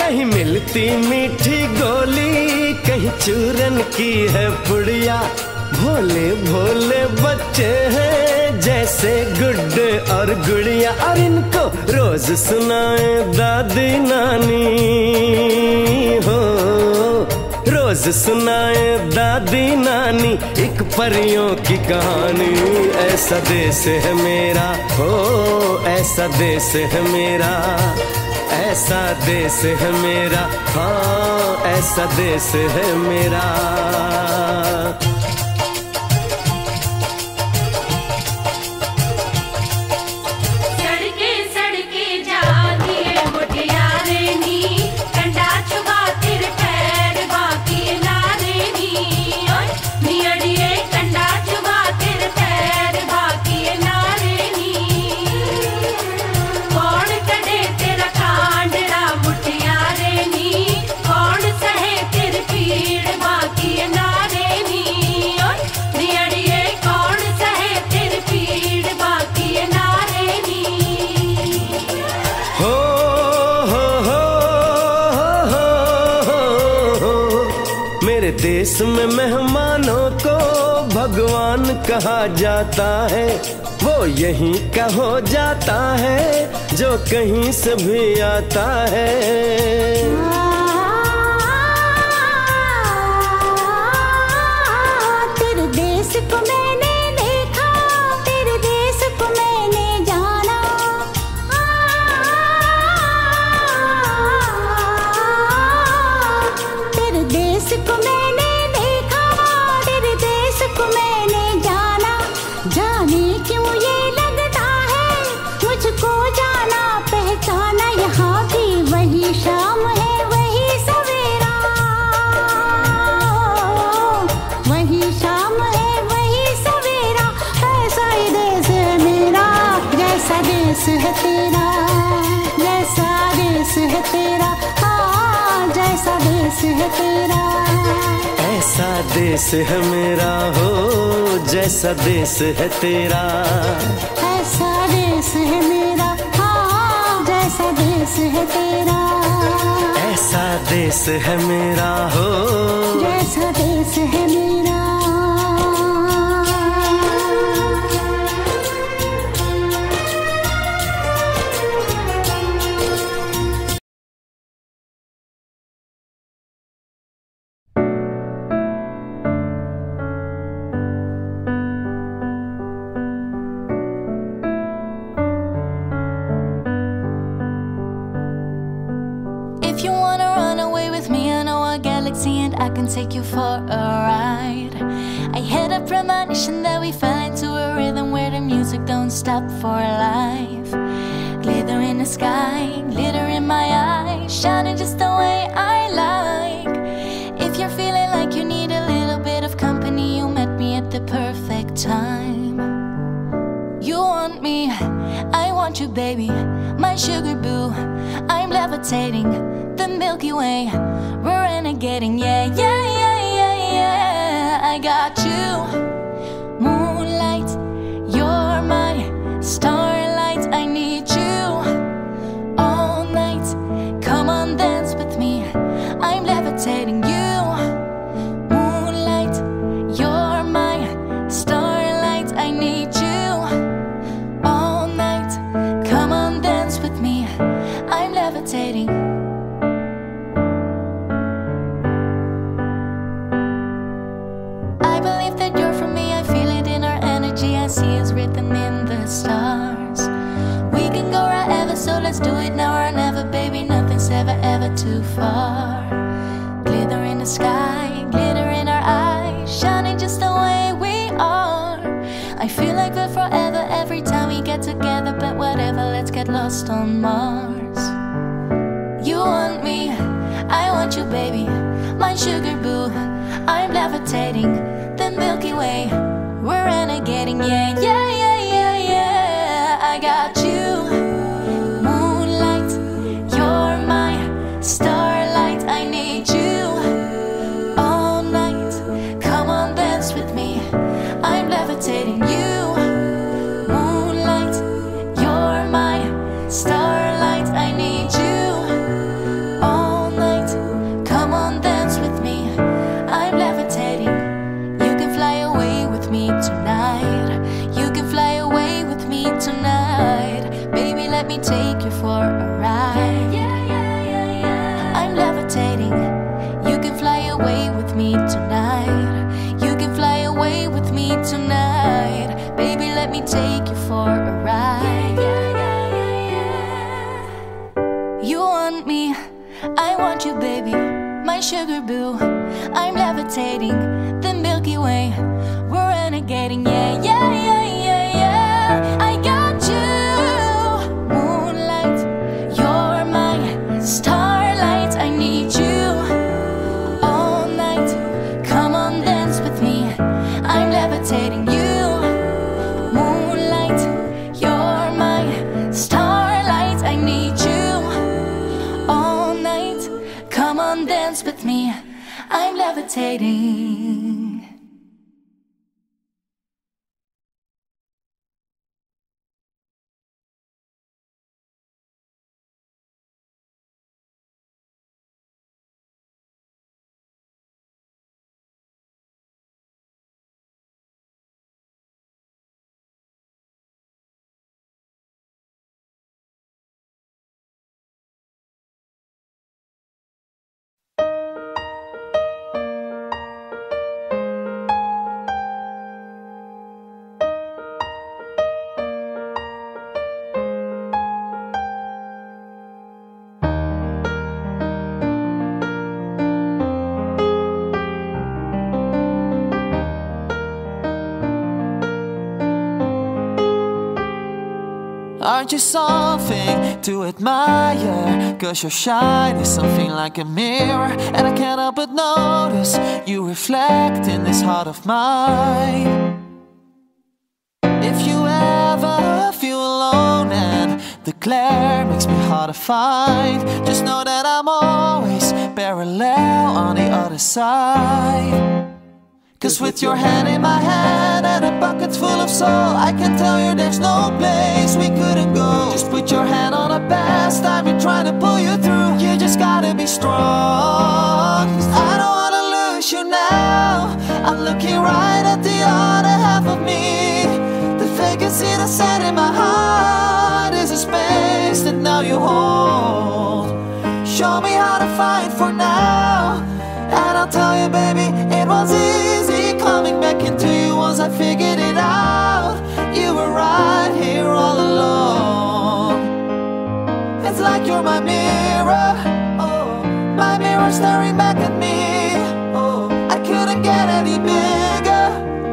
कहीं मिलती मीठी गोली, कहीं चूरन की है पुड़िया भोले भोले बच्चे हैं, जैसे गुड्डे और गुड़िया। और इनको रोज सुनाए दादी नानी, हो। रोज सुनाए दादी नानी, एक परियों की कहानी। ऐसा देश है मेरा, हो, ऐसा देश है मेरा। ऐसा देश है मेरा हाँ ऐसा देश है मेरा। कहा जाता है, वो यहीं का हो जाता है, जो कहीं से भी आता है। तेरा। ऐसा देश है मेरा हो जैसा देश है तेरा। ऐसा देश है मेरा हाँ जैसा देश है तेरा। ऐसा देश है मेरा हो जैसा देश है मेरा। Milky Way. We're renegading, yeah, yeah, yeah, yeah, yeah. I got you. I'm levitating. Aren't you something to admire? Cause your shine is something like a mirror And I can't help but notice You reflect in this heart of mine If you ever feel alone and The glare makes me hard to find Just know that I'm always Parallel on the other side Cause with your hand in my hand and a bucket full of soul, I can tell you there's no place we couldn't go. Just put your hand on the past, I've been trying to pull you through. You just gotta be strong. 'Cause I don't wanna lose you now. I'm looking right at the other half of me. The vacancy that's set in my heart is a space that now you hold. Show me how to fight for now. And I'll tell you, baby, it was easy I figured it out. You were right here all along. It's like you're my mirror, oh, my mirror staring back at me. Oh, I couldn't get any bigger,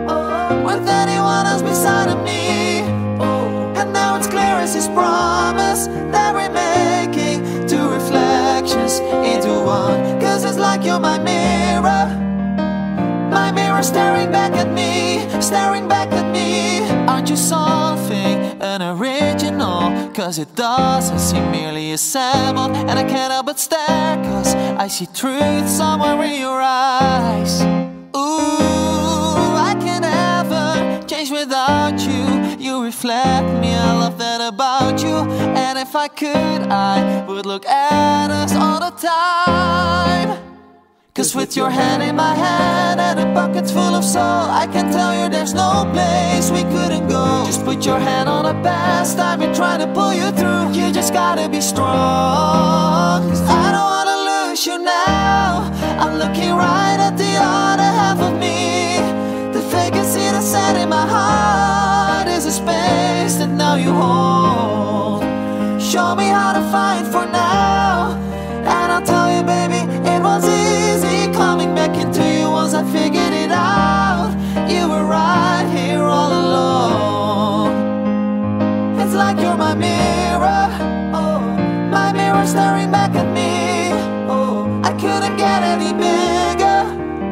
oh, with anyone else beside of me. Oh, and now it's clear as his promise that we're making two reflections into one. Cause it's like you're my mirror. Mirror staring back at me, staring back at me. Aren't you something, an original? Cause it doesn't seem merely assembled. And I can't help but stare, cause I see truth somewhere in your eyes. Ooh, I can't ever change without you. You reflect me, I love that about you. And if I could, I would look at us all the time. Cause with your hand in my hand and a bucket full of soul, I can tell you there's no place we couldn't go. Just put your hand on the past, I've been trying to pull you through. You just gotta be strong. 'Cause I don't wanna lose you now. I'm looking right at the other half of me. The vacancy that's set in my heart is a space that now you hold. Show me how to fight for now. Staring back at me. Oh, I couldn't get any bigger,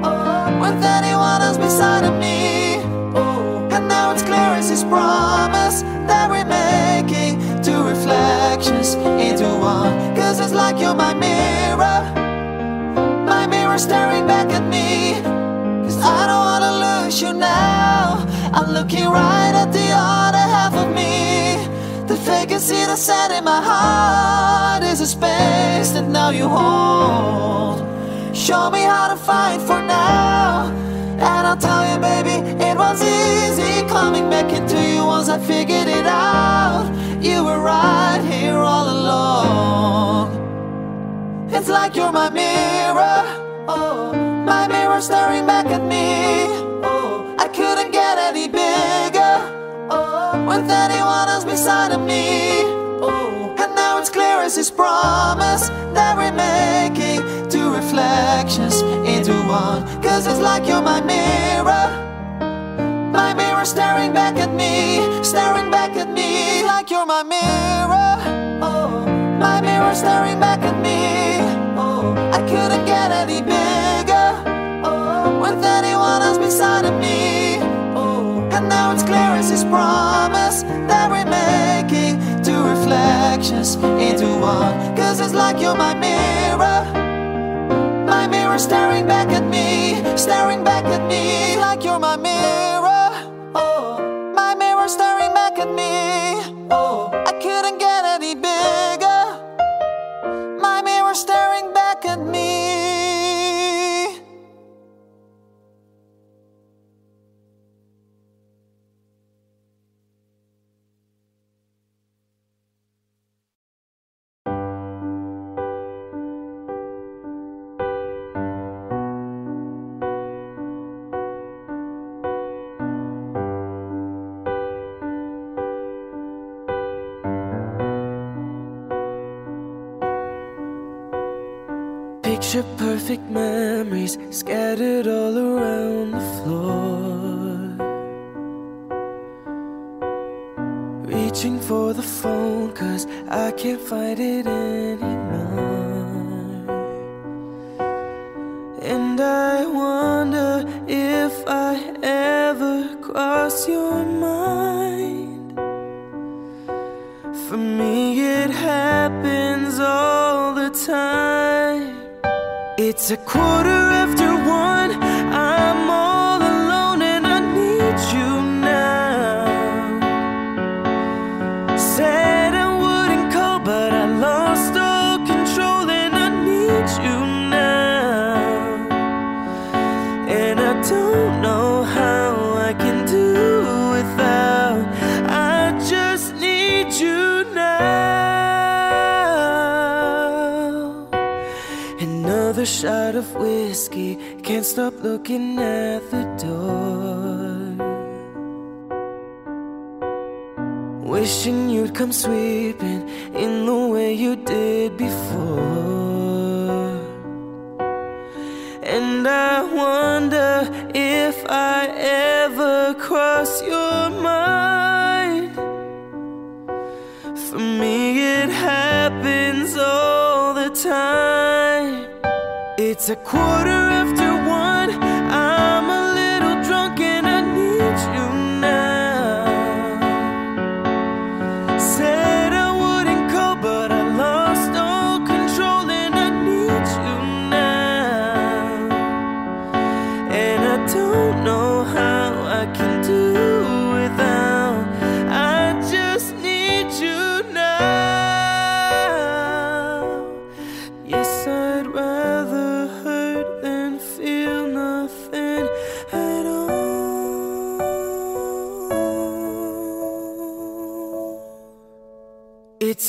oh, with anyone else beside of me. Oh, and now it's clear as his promise that we're making two reflections into one. Cause it's like you're my mirror, my mirror staring back at me. Cause I don't wanna lose you now. I'm looking right at the other half of me. The vacancy that's set in my heart is a space that now you hold. Show me how to fight for now. And I'll tell you, baby, it was easy coming back into you once I figured it out. You were right here all along. It's like you're my mirror, oh, my mirror staring back at me. Beside of me. Oh, and now it's clear as his promise that we're making two reflections into one. Cause it's like you're my mirror. My mirror staring back at me, staring back at me, like you're my mirror. Oh, my mirror staring back at me. Oh, I couldn't get any bigger. Oh, with anyone else beside of me. Oh, and now it's clear as his promise that we're reflections into one. Cause it's like you're my mirror. My mirror staring back at me, staring back at me, like you're my mirror. And I don't know how I can do without. I just need you now. Another shot of whiskey, can't stop looking at the door. Wishing you'd come sweeping in the way you did before. And I wonder if I ever cross your mind. For me, it happens all the time. It's a quarter after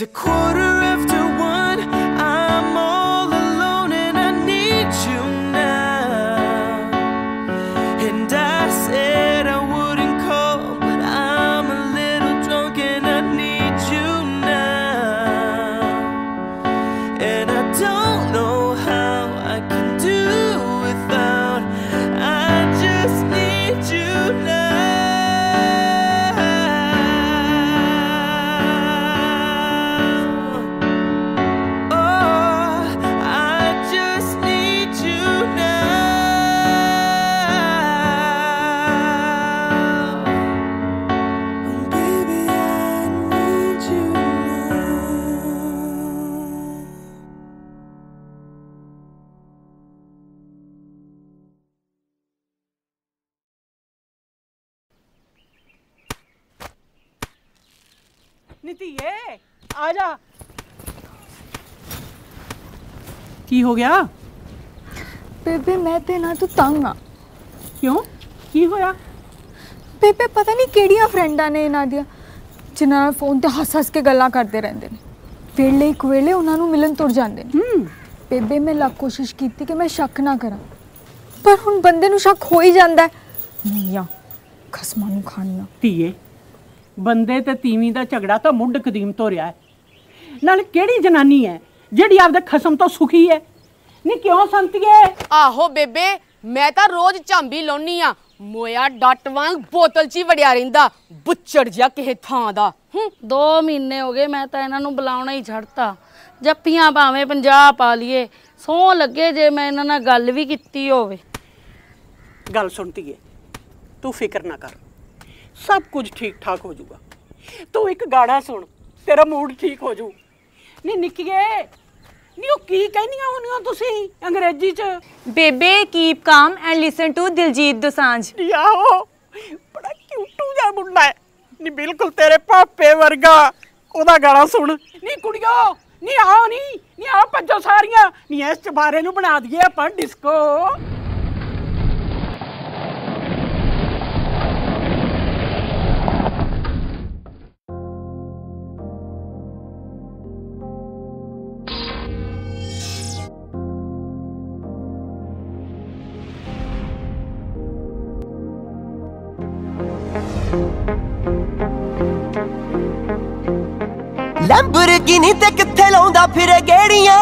It's a quarter ਨਿਤੀਏ ਆ ਜਾ ਕੀ ਹੋ ਗਿਆ ਬੇਬੇ ਮੈਂ ਤੇ ਨਾ ਤੂੰ ਤੰਗ ਆ ਕਿਉਂ ਕੀ ਹੋਇਆ ਬੇਬੇ ਪਤਾ ਨਹੀਂ ਕਿਹੜੀਆਂ ਫਰੈਂਡਾਂ ਨੇ ਇਹਨਾਂ ਦੀਆਂ ਜਿਨ੍ਹਾਂ ਨਾਲ ਫੋਨ ਤੇ ਹੱਸ-ਹੱਸ ਕੇ ਗੱਲਾਂ ਕਰਦੇ ਰਹਿੰਦੇ ਨੇ ਵੇਲੇ ਇੱਕ ਵੇਲੇ ਉਹਨਾਂ ਨੂੰ ਮਿਲਣ ਤੁਰ ਜਾਂਦੇ ਨੇ ਬੇਬੇ ਮੈਂ ਲੱਖ ਕੋਸ਼ਿਸ਼ ਕੀਤੀ ਕਿ ਮੈਂ ਸ਼ੱਕ ਨਾ ਕਰਾਂ ਪਰ ਹੁਣ ਬੰਦੇ ਨੂੰ ਸ਼ੱਕ ਹੋ ਹੀ ਜਾਂਦਾ ਹੈ ਮੀਆਂ ਖਸਮਾਂ ਨੂੰ ਖਾਣੀਆਂ ਧੀਏ ਬੰਦੇ ਤੇ ਤੀਵੀਂ ਦਾ ਝਗੜਾ ਤਾਂ ਮੁੱਢ ਕਦੀਮ ਤੋਂ ਰਿਹਾ ਹੈ। ਨਾਲ ਕਿਹੜੀ ਜਨਾਨੀ ਹੈ ਜਿਹੜੀ ਆਪਦੇ ਖਸਮ ਤੋਂ ਸੁਖੀ ਹੈ? ਨਹੀਂ ਕਿਉਂ ਸੰਤੀਏ? ਆਹੋ ਬੇਬੇ ਮੈਂ ਤਾਂ ਰੋਜ਼ ਝਾਂਬੀ ਲਾਉਣੀ ਆ। ਮੋਇਆ ਡੱਟ ਵਾਂਗ ਬੋਤਲ 'ਚ ਹੀ ਵੜਿਆ ਰਹਿੰਦਾ ਬੁੱਚੜ ਜਿਹਾ ਕਿਸੇ ਥਾਂ ਦਾ। ਹੂੰ। 2 ਮਹੀਨੇ ਹੋ ਗਏ ਮੈਂ ਤਾਂ ਇਹਨਾਂ ਨੂੰ ਬੁਲਾਉਣਾ ਹੀ ਛੱਡਤਾ। ਜੱਫੀਆਂ ਭਾਵੇਂ 50 ਪਾ ਲਈਏ ਸੌ ਲੱਗੇ ਜੇ ਮੈਂ ਇਹਨਾਂ ਨਾਲ ਗੱਲ ਵੀ ਕੀਤੀ ਹੋਵੇ। ਗੱਲ ਸੁਣਤੀਏ ਤੂੰ ਫਿਕਰ ਨਾ ਕਰ। ਸਭ ਕੁਝ ਠੀਕ ਠਾਕ ਹੋ ਜਾਊਗਾ। ਤੂੰ ਇੱਕ ਗਾਣਾ ਸੁਣ ਤੇਰਾ ਮੂਡ ਠੀਕ ਹੋ ਜਾਊ। ਨਹੀਂ ਨਿੱਕੀਏ ਨਹੀਂ ਉਹ ਕੀ ਕਹਿੰਦੀਆਂ ਹੁੰਦੀਆਂ ਤੁਸੀਂ ਅੰਗਰੇਜ਼ੀ ਚ? ਬੇਬੇ keep calm and listen to Diljit Dosanjh. ਆਹੋ ਬੜਾ ਕਿਊਟੂ ਜਿਹਾ ਮੁੰਡਾ ਹੈ। ਨਹੀਂ ਬਿਲਕੁਲ ਤੇਰੇ ਪਾਪੇ ਵਰਗਾ ਉਹਦਾ ਗਾਣਾ ਸੁਣ। ਨਹੀਂ ਕੁੜੀਓ ਨਹੀਂ ਆਓ ਨਹੀਂ ਨਹੀਂ ਆਓ ਭੱਜੋ ਸਾਰੀਆਂ। ਨਹੀਂ ਇਸ ਚਬਾਰੇ ਨੂੰ ਬਣਾ ਦਈਏ ਆਪਾਂ ਡਿਸਕੋ ਲੈਂਬਰਗਿਨੀ ਤੇ ਕਿੱਥੇ ਲਾਉਂਦਾ ਫਿਰੇ ਗੇੜੀਆਂ?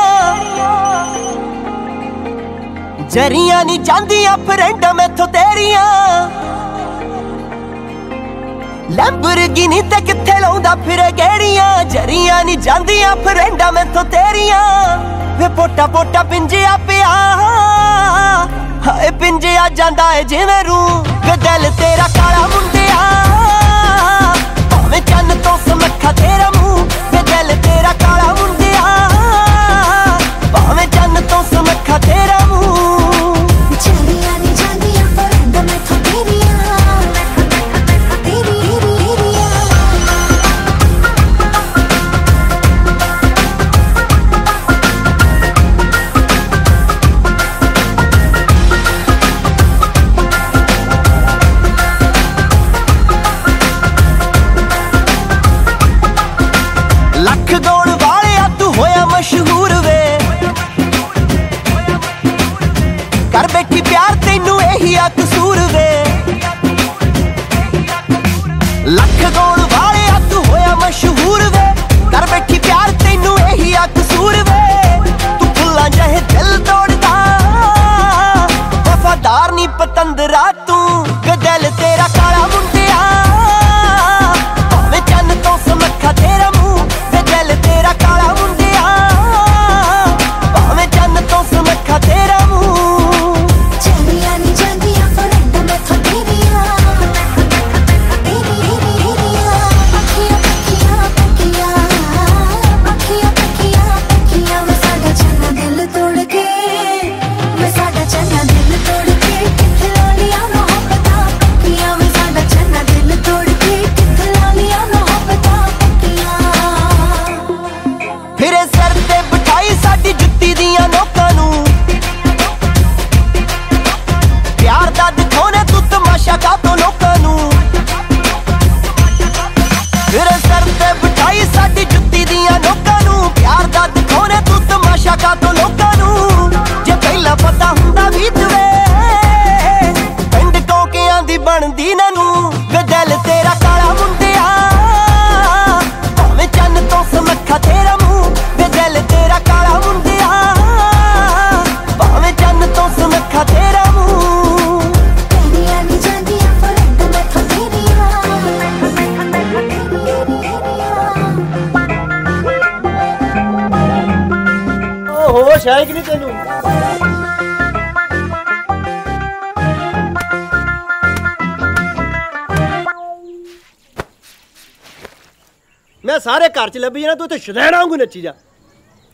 ਜਰੀਆਂ ਨਹੀਂ ਜਾਂਦੀਆਂ ਫਰੈਂਡਾਂ ਮੈਥੋਂ ਤੇਰੀਆਂ। ਲੈਂਬਰਗਿਨੀ ਤੇ ਕਿੱਥੇ ਲਾਉਂਦਾ ਫਿਰੇ ਗੇੜੀਆਂ? ਜਰੀਆਂ ਨਹੀਂ ਜਾਂਦੀਆਂ ਫਰੈਂਡਾਂ ਮੈਥੋਂ ਤੇਰੀਆਂ। ਵੇ ਪੋਟਾ ਪੋਟਾ ਪਿੰਜਿਆ ਪਿਆ। ਹਾਏ ਪਿੰਜਿਆ ਜਾਂਦਾ ਏ ਜਿਵੇਂ ਰੂ ਵੇ ਦਿਲ ਤੇਰਾ ਕਾਲਾ ਮੁੰਡਿਆ। ਭਾਵੇਂ ਚੰਨ ਤੋਂ ਸਮੱਖਾ ਤੇਰਾ ਮੂੰਹ। ਦਿਲ ਤੇਰਾ ਕਾਲਾ ਮੁੰਡਿਆ ਭਾਵੇਂ ਚੰਨ ਤੋਂ ਸੁਨੱਖਾ ਤੇਰਾ ਸਾਰੇ ਘਰ ਚ ਲੱਭੀ ਜਾਣਾ ਤੂੰ ਇੱਥੇ ਸ਼ਦੈਣਾ ਵਾਂਗੂ ਨੱਚੀ ਜਾ।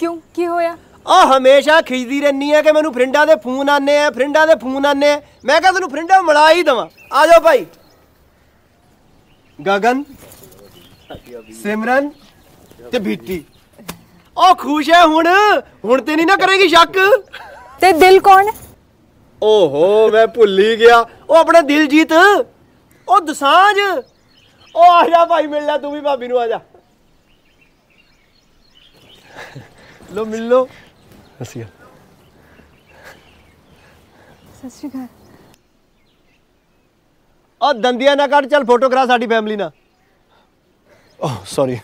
ਕਿਉਂ? ਕੀ ਹੋਇਆ? ਆ ਹਮੇਸ਼ਾ ਖਿਜਦੀ ਰਹਿਨੀ ਆ ਕਿ ਮੈਨੂੰ ਫਰਿੰਡਾਂ ਦੇ ਫੋਨ ਆਨੇ ਆ ਫਰਿੰਡਾਂ ਦੇ ਫੋਨ ਆਨੇ ਆ। ਮੈਂ ਕਿਹਾ ਤੈਨੂੰ ਫਰਿੰਡਾਂ ਮਿਲਾ ਹੀ ਦਵਾਂ। ਆ ਜਾਓ ਭਾਈ। ਗਗਨ ਸਿਮਰਨ ਤੇ ਬੀਤੀ ਉਹ ਖੁਸ਼ ਹੈ ਹੁਣ। ਹੁਣ ਤੇ ਨਹੀਂ ਨਾ ਕਰੇਗੀ ਸ਼ੱਕ। ਤੇ ਦਿਲ ਕੌਣ ਓਹੋ ਮੈਂ ਭੁੱਲ ਹੀ ਗਿਆ। ਉਹ ਆਪਣਾ ਦਿਲਜੀਤ। ਉਹ ਦਸਾਂਝ। ਉਹ ਆ ਜਾ ਭਾਈ ਮਿਲ ਲੈ ਤੂੰ ਵੀ ਭਾਬੀ ਨੂੰ ਆ ਜਾ। ਲੋ ਮਿਲ ਲੋ ਅਸੀਂ ਸਤਿ ਸ਼੍ਰੀ ਅਕਾਲ ਉਹ ਦੰਦੀਆਂ ਨਾ ਕੱਢ ਚੱਲ ਫੋਟੋ ਕਰਾ ਸਾਡੀ ਫੈਮਿਲੀ ਨਾਲ ਓਹ ਸੌਰੀ